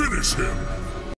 Finish him!